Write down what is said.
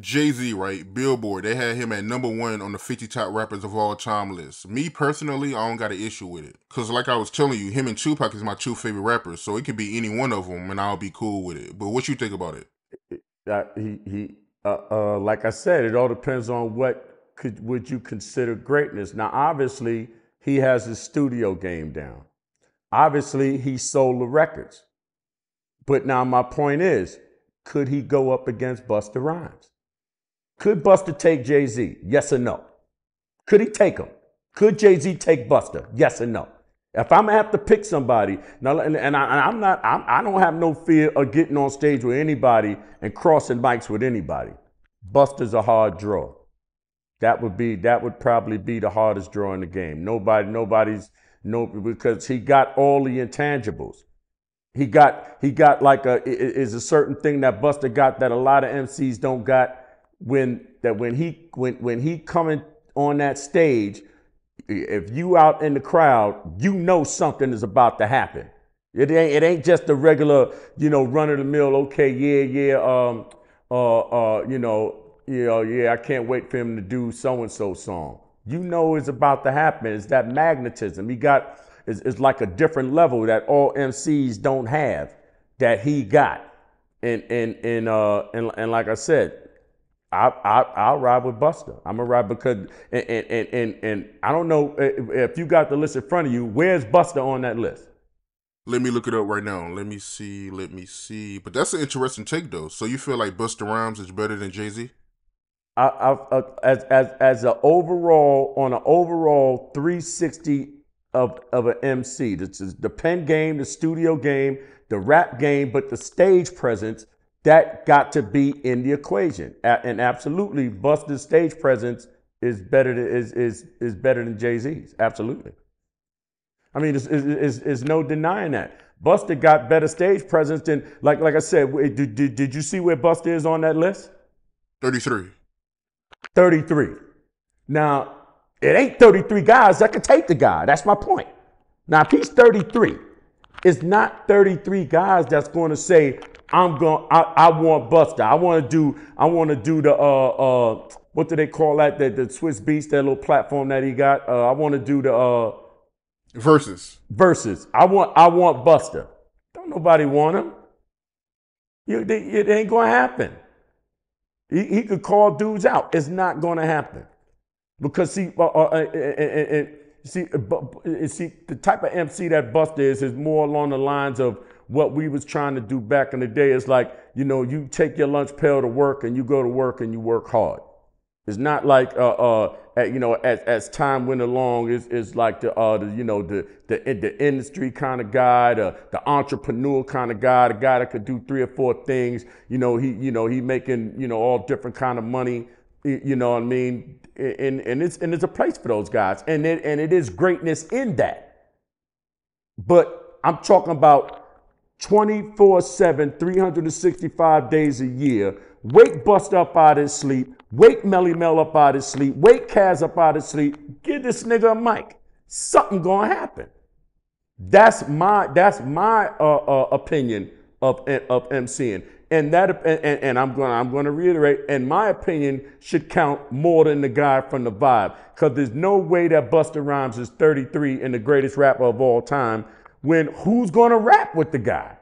Jay Z, right? Billboard, they had him at number one on the 50 top rappers of all time list. Me personally, I don't got an issue with it. Because, like I was telling you, him and Tupac is my two favorite rappers. So it could be any one of them and I'll be cool with it. But what you think about it? Uh, he, he uh, uh, like I said, it all depends on what could would you consider greatness. Now, obviously, he has his studio game down. Obviously, he sold the records. But now my point is, could he go up against Busta Rhymes? Could Busta take Jay Z? Yes or no? Could he take him? Could Jay Z take Busta? Yes or no? If I'm gonna have to pick somebody, now, and, and I, am not, I'm, I do not have no fear of getting on stage with anybody and crossing mics with anybody. Busta's a hard draw. That would be, that would probably be the hardest draw in the game. Nobody, nobody's, no, because he got all the intangibles. He got, he got like a, is a certain thing that Busta got that a lot of MCs don't got when, that when he, when, when he coming on that stage, if you out in the crowd, you know something is about to happen. It ain't, it ain't just a regular, you know, run of the mill, okay, yeah, yeah, um, uh, uh, you know, know, yeah, I can't wait for him to do so and so song. You know it's about to happen. It's that magnetism. He got, it's, it's like a different level that all MCs don't have that he got. And, and, and, uh, and, and like I said, I, I, I'll ride with Busta. I'm gonna ride because, and, and, and, and I don't know if you got the list in front of you. Where's Busta on that list? Let me look it up right now. Let me see. Let me see. But that's an interesting take, though. So you feel like Busta Rhymes is better than Jay Z? I, I, uh, as as as an overall on an overall 360 of of an MC. This is the pen game, the studio game, the rap game, but the stage presence that got to be in the equation. And absolutely, Busta's stage presence is better to, is is is better than Jay Z's. Absolutely. I mean, there's no denying that. Busta got better stage presence than, like like I said. Did, did, did you see where Busta is on that list? Thirty three. Thirty three. Now, it ain't 33 guys that could take the guy. That's my point. Now, if he's 33, it's not 33 guys that's going to say, I'm going. I, I want Busta. I want to do. I want to do the. Uh, uh, what do they call that? The, the Swizz Beatz, that little platform that he got. Uh, I want to do the. Uh, Verzuz. Verzuz. I want. I want Busta. Don't nobody want him. You, they, it ain't gonna happen. He, he could call dudes out. It's not gonna happen because see, uh, uh, uh, uh, uh see, see, the type of MC that Busta is is more along the lines of what we was trying to do back in the day is like, you know, you take your lunch pail to work and you go to work and you work hard. It's not like, uh, uh, at, you know, as, as time went along, it's, it's like the, uh, the, you know, the, the, the industry kind of guy, the, the entrepreneur kind of guy, the guy that could do three or four things. You know, he, you know, he making, you know, all different kind of money. You know what I mean? And, and it's, and it's a place for those guys. And it, and it is greatness in that. But I'm talking about 24 7, 365 days a year. Wake Bust up out of his sleep. Wake Melle Mel up out of his sleep. Wake Caz up out of sleep. Give this nigga a mic. Something gonna happen. That's my that's my uh, uh, opinion of of MCing, and that and, and I'm gonna I'm gonna reiterate. And my opinion should count more than the guy from the Vibe, because there's no way that Busta Rhymes is 33 and the greatest rapper of all time when who's going to rap with the guy?